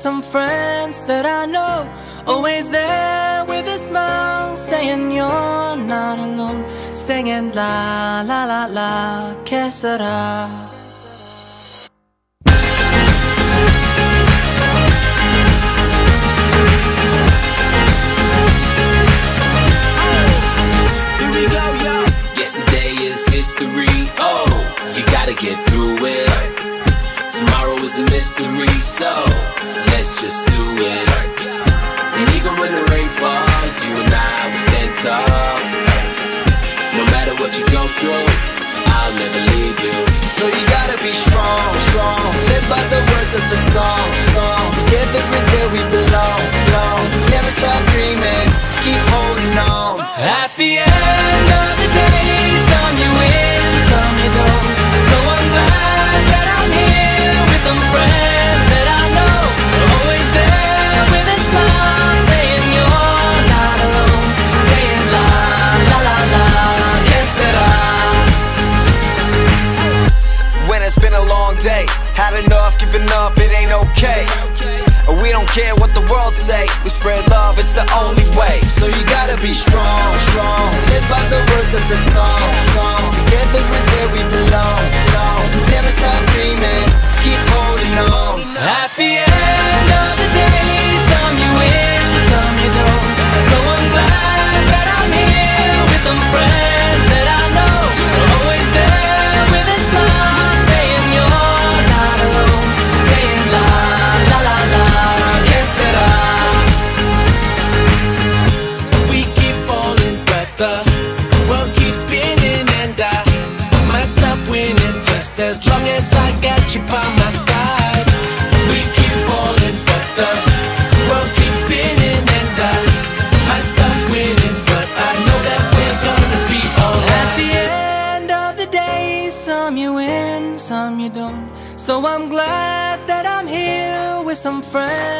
some friends that I know. Always there with a smile, saying you're not alone. Singing la la la la, que sera? Yesterday is history. Oh, you gotta get through it. Is a mystery, so let's just do it. And even when the rain falls, you and I will stand tall. No matter what you go through, I'll never leave you. So you gotta be strong, strong. Live by the words of the song, song. Together is where we belong, belong. Never stop dreaming, keep holding on. At the end care what the world say, we spread love, it's the only way. So you gotta be strong, strong. Live by the words of the song, song. Together is where we belong, belong. Never stop dreaming, keep holding on. At the end of the day, some you win, some you don't. So I'm glad that I'm here with some friends some friends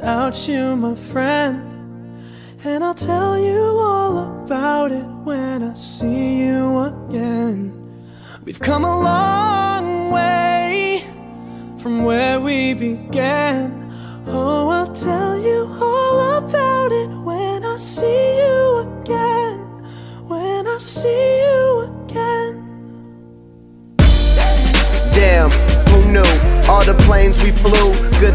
Without you, my friend. And I'll tell you all about it when I see you again. We've come a long way from where we began. Oh, I'll tell you all about it when I see you again. When I see you again. Damn, who knew? All the planes we flew,